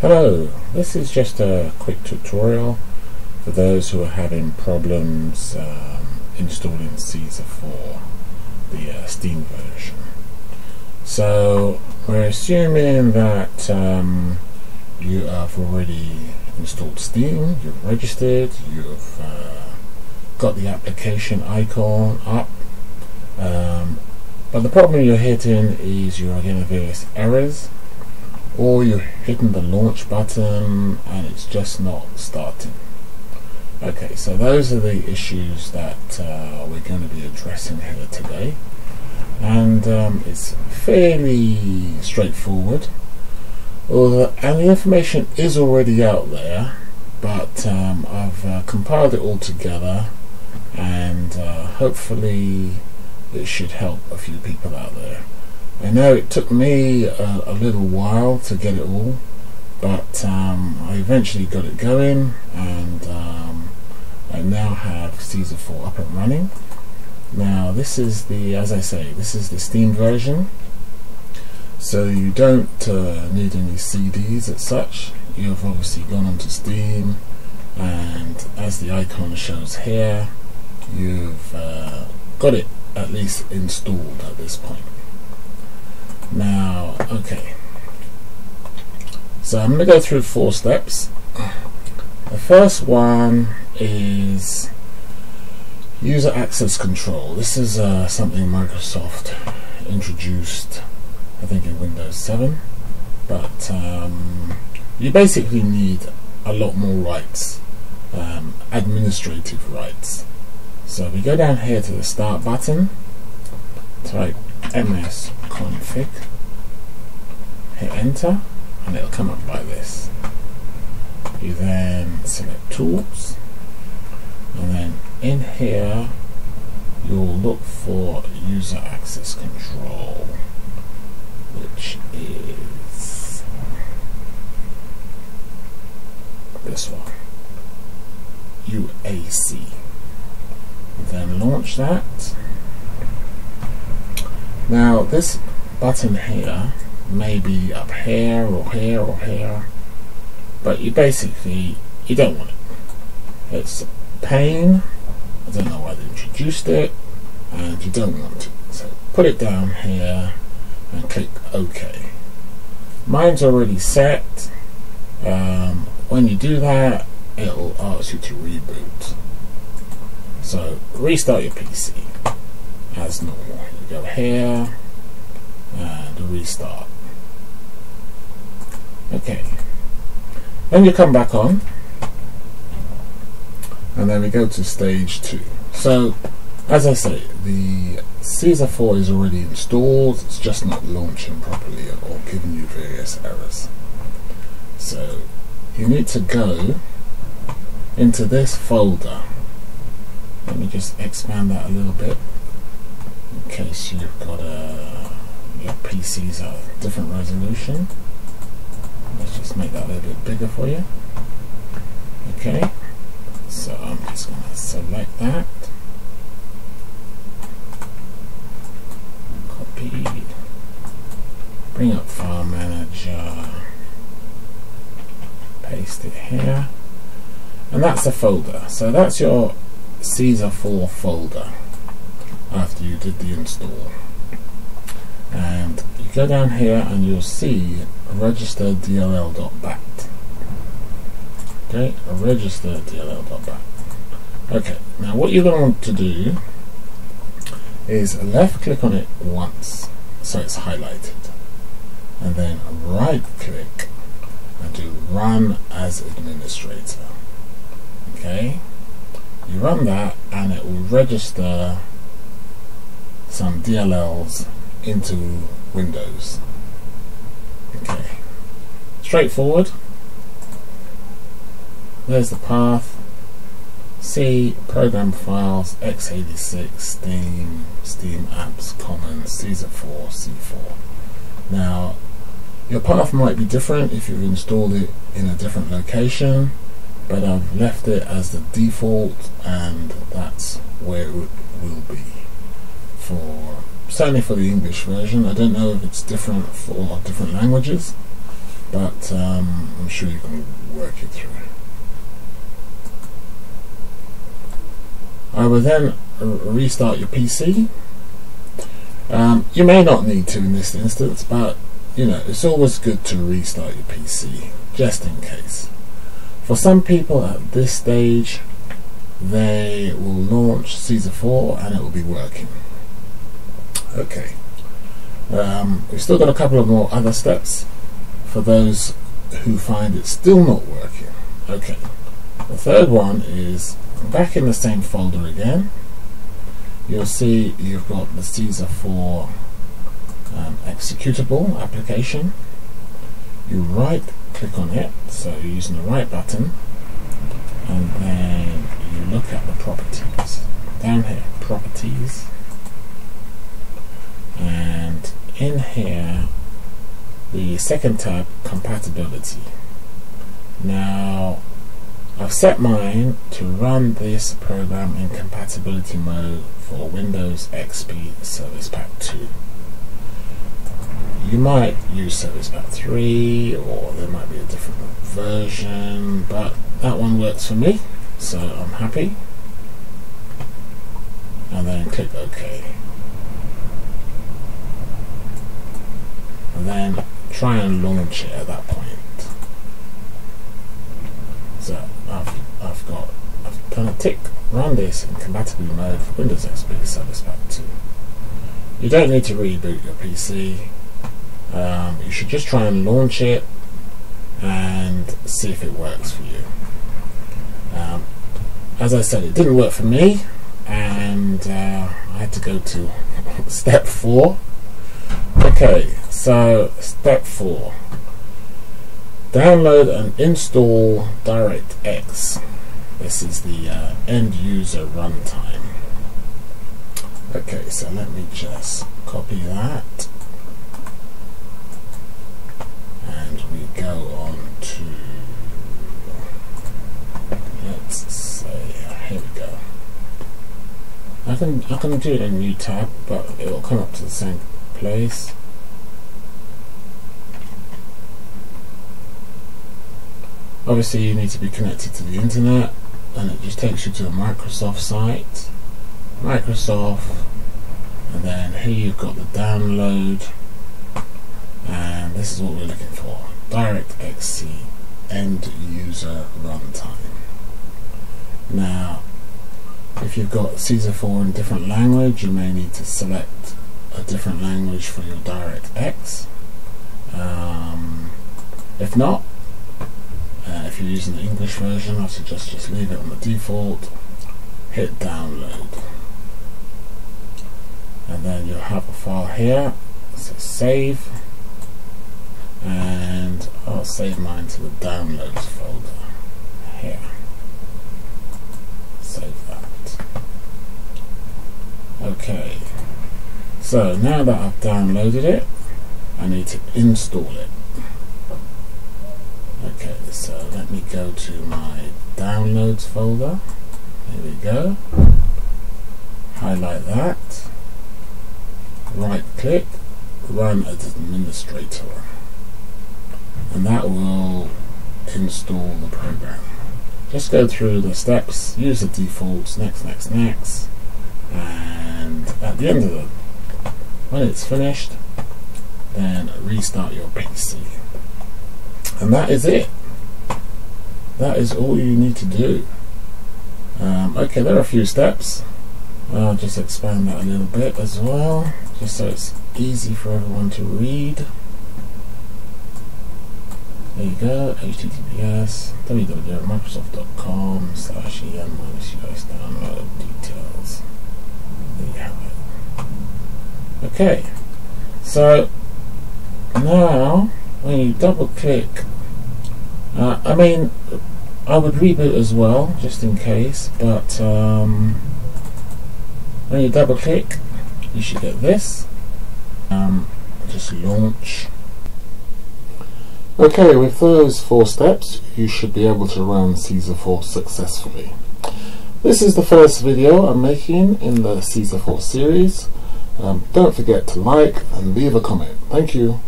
Hello, this is just a quick tutorial for those who are having problems um, installing Caesar 4, the uh, Steam version. So we're assuming that um, you have already installed Steam, you've registered, you've uh, got the application icon up, um, but the problem you're hitting is you're getting various errors or you're hitting the launch button and it's just not starting. Okay, so those are the issues that uh, we're going to be addressing here today. And um, it's fairly straightforward. And the information is already out there, but um, I've uh, compiled it all together and uh, hopefully it should help a few people out there. I know it took me a, a little while to get it all, but um, I eventually got it going, and um, I now have Caesar 4 up and running. Now this is the, as I say, this is the Steam version, so you don't uh, need any CDs as such. You've obviously gone onto Steam, and as the icon shows here, you've uh, got it at least installed at this point. Now, okay. So I'm going to go through four steps. The first one is user access control. This is uh, something Microsoft introduced, I think, in Windows 7. But um, you basically need a lot more rights, um, administrative rights. So we go down here to the start button, type ms config, hit enter, and it'll come up like this. You then select tools, and then in here you'll look for user access control, which is this one, UAC. Then launch that now this button here may be up here or here or here, but you basically, you don't want it. It's pain, I don't know why they introduced it, and you don't want it. So put it down here and click OK. Mine's already set. Um, when you do that, it'll ask you to reboot. So restart your PC as normal You go here and restart. Okay. Then you come back on and then we go to stage 2. So as I say, the Caesar 4 is already installed, it's just not launching properly or giving you various errors. So you need to go into this folder. Let me just expand that a little bit in case you've got a PC's a different resolution. Let's just make that a little bit bigger for you. Okay, so I'm just going to select that. Copy. Bring up File Manager. Paste it here. And that's a folder. So that's your Caesar 4 folder after you did the install go down here and you'll see register dll.bat okay register dll.bat okay now what you're going to want to do is left click on it once so it's highlighted and then right click and do run as administrator. Okay you run that and it will register some DLLs into Windows. Okay, straightforward. There's the path. C program files x86 Steam Steam apps common Caesar 4 C4. Now your path might be different if you've installed it in a different location, but I've left it as the default and that's where it will be for certainly for the English version. I don't know if it's different for different languages, but um, I'm sure you can work it through. I will then restart your PC. Um, you may not need to in this instance, but you know it's always good to restart your PC just in case. For some people at this stage, they will launch Caesar 4 and it will be working. Okay. Um, we've still got a couple of more other steps for those who find it still not working. Okay. The third one is back in the same folder again. You'll see you've got the Caesar 4 um, executable application. You right click on it, so you're using the right button, and then you look at the properties. Down here, properties, and in here, the second tab, compatibility. Now, I've set mine to run this program in compatibility mode for Windows XP Service Pack 2 you might use Service Pack 3 or there might be a different version but that one works for me so I'm happy. And then click OK and then try and launch it at that point so I've, I've got I've done a tick run this in compatibility mode for Windows XP Service Pack 2 you don't need to reboot your PC um, you should just try and launch it and see if it works for you. Um, as I said, it didn't work for me, and uh, I had to go to step four. Okay, so step four download and install DirectX. This is the uh, end user runtime. Okay, so let me just copy that and we go on to let's say here we go I can I can do it in a new tab but it will come up to the same place obviously you need to be connected to the internet and it just takes you to a Microsoft site. Microsoft and then here you've got the download and this is what we're looking for. DirectXC end user runtime. Now if you've got Caesar 4 in different language you may need to select a different language for your DirectX um, if not if you're using the English version I suggest just leave it on the default hit download. And then you'll have a file here so save and I'll save mine to the downloads folder here. Save that. Okay. So now that I've downloaded it I need to install it okay so let me go to my downloads folder. Here we go. Highlight that. Right click run as administrator. And that will install the program. Just go through the steps, use the defaults, next, next, next, and at the end of it, when it's finished, then restart your PC. And that is it. That is all you need to do. Um, okay, there are a few steps. I'll just expand that a little bit as well, just so it's easy for everyone to read. There you go, https www.microsoft.com slash en minus us download details. There you have it. Okay, so now when you double click, uh, I mean, I would reboot as well, just in case, but um, when you double click, you should get this. Um, just launch Okay, with those four steps, you should be able to run Caesar 4 successfully. This is the first video I'm making in the Caesar 4 series. Um, don't forget to like and leave a comment. Thank you.